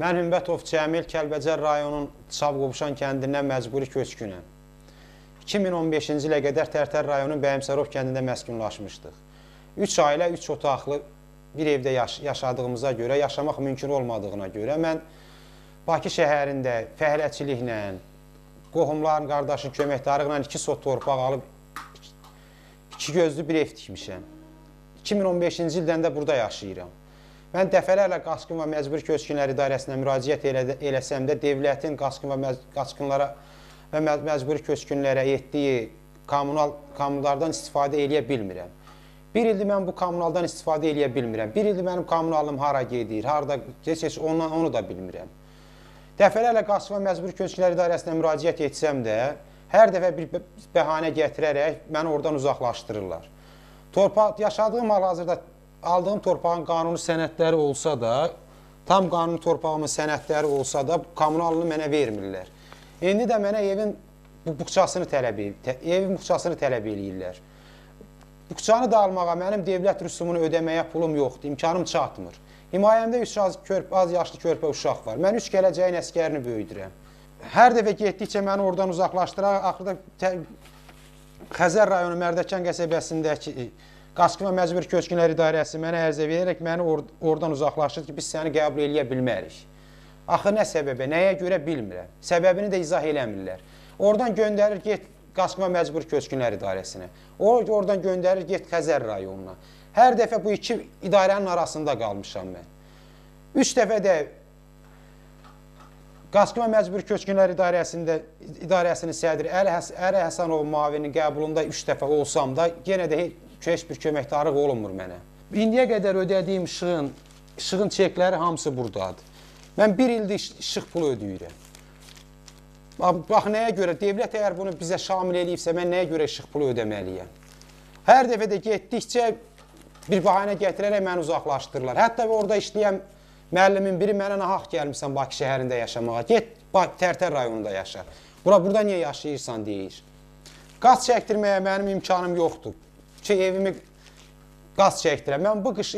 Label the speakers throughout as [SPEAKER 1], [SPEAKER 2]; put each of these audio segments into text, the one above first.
[SPEAKER 1] Mən Hümbətov Cəmil Kəlbəcər rayonunun Çavqovuşan kəndindən məcburi köçkünəm. 2015-ci ilə qədər Tərtər rayonunun Bəyimsərov kəndində məskunlaşmışdıq. 3 ailə, 3 otaqlı bir evdə yaş yaşadığımıza görə, yaşamaq mümkün olmadığına görə mən Bakı şəhərində fəhləçiliklə, qohumların, qardaşın köməkdarı ilə 2 sot torpaq alıb iki gözlü bir ev tikmişəm. 2015-ci ildən də burada yaşayıram. Mən dəfələrlə Qaçqın və Məcburi Köçkünlər İdarəsinə müraciət elədə, eləsəm də devlətin qaçqın və məc qaçqınlara və mə məcburi köçkünlərə etdiyi kommunal kommunallardan istifadə eləyə bilmirəm. Bir ildir mən bu kommunaldan istifadə eləyə bilmirəm. Bir ildir mənim kommunalım hara gedir, harada heç ondan onu da bilmirəm. Dəfələrlə Qaçqın və Məcburi Köçkünlər İdarəsinə müraciət etsəm də, hər dəfə bir bəhanə gətirərək məni oradan uzaqlaşdırırlar. Torpaq yaşadığım hal-hazırda aldığım torpağın qanuni sənədləri olsa da, tam qanuni torpağımın sənədləri olsa da, kommunalını mənə vermirlər. İndi də mənə evin bu buxçasını tələb evin buxçasını tələb eləyirlər. Buxçanı da almağa mənim dövlət rüsumunu ödəməyə pulum yoxdur, imkanım çatmır. Himayəmdə 3 az, körpə, az yaşlı körpə uşaq var. Mən 3 gələcəyin əskərini böyüdürəm. Hər dəfə getdikcə məni oradan uzaqlaşdıraraq, axırda Xəzər rayonu Mərdəkan qəsəbəsindəki Qaçqın və Məcbur Köçkünlər İdarəsi mənə ərizə verərək məni or oradan uzaqlaşdır ki, biz səni qəbul eləyə bilmərik. Axı nə səbəbə, nəyə görə bilmirəm. Səbəbini də izah eləmirlər. Oradan göndərir, get Qaçqın və Məcbur Köçkünlər İdarəsinə. O, oradan göndərir, get Xəzər rayonuna. Hər dəfə bu iki idarənin arasında qalmışam mən. Üç dəfə də Qaçqın və Məcbur Köçkünlər İdarəsində idarəsinin sədri Əli, Həs Həsənov müavinin qəbulunda üç dəfə olsam da, yenə də heç bir köməkdarlıq olunmur mənə. İndiyə qədər ödədiyim işığın, işığın çekləri hamısı buradadır. Mən bir ildir işıq pulu ödəyirəm. Bax, nəyə görə, devlət əgər bunu bizə şamil eləyibsə, mən nəyə görə işıq pulu ödəməliyəm? Hər dəfə də getdikcə bir bahanə gətirərək məni uzaqlaşdırırlar. Hətta orada işləyən müəllimin biri mənə nahaq gəlmişsən Bakı şəhərində yaşamağa. Get Bakı Tərtər rayonunda yaşa. Bura burada niyə yaşayırsan deyir. Qaz çəkdirməyə mənim imkanım yoxdur ki, evimi qaz çəkdirəm. Mən bu qış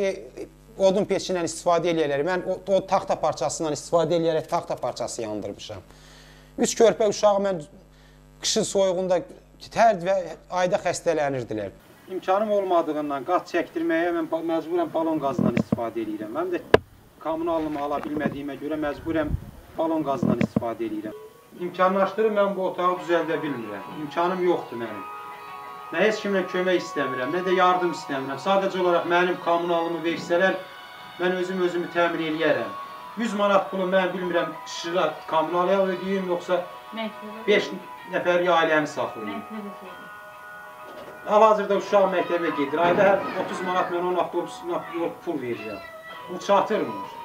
[SPEAKER 1] odun peçindən istifadə eləyərək, mən o, o taxta parçasından istifadə eləyərək taxta parçası yandırmışam. Üç körpə uşağı mən qışın soyuğunda hər və ayda xəstələnirdilər. İmkanım olmadığından qaz çəkdirməyə mən məcburəm balon qazından istifadə edirəm. Mən də kommunalımı ala bilmədiyimə görə məcburəm balon qazından istifadə edirəm. İmkanlaşdırıb mən bu otağı düzəldə bilmirəm. İmkanım yoxdur mənim. Nə heç kimdən kömək istəmirəm, nə də yardım istəmirəm. Sadəcə olaraq mənim kommunalımı versələr, mən özüm özümü təmin eləyərəm. 100 manat pulu mən bilmirəm, işığa kommunalaya ödəyim, yoxsa 5 nəfər ailəni saxlayım. Hal-hazırda uşaq məktəbə gedir. Ayda hər 30 manat mən onun avtobusuna pul verirəm. Bu çatırmır.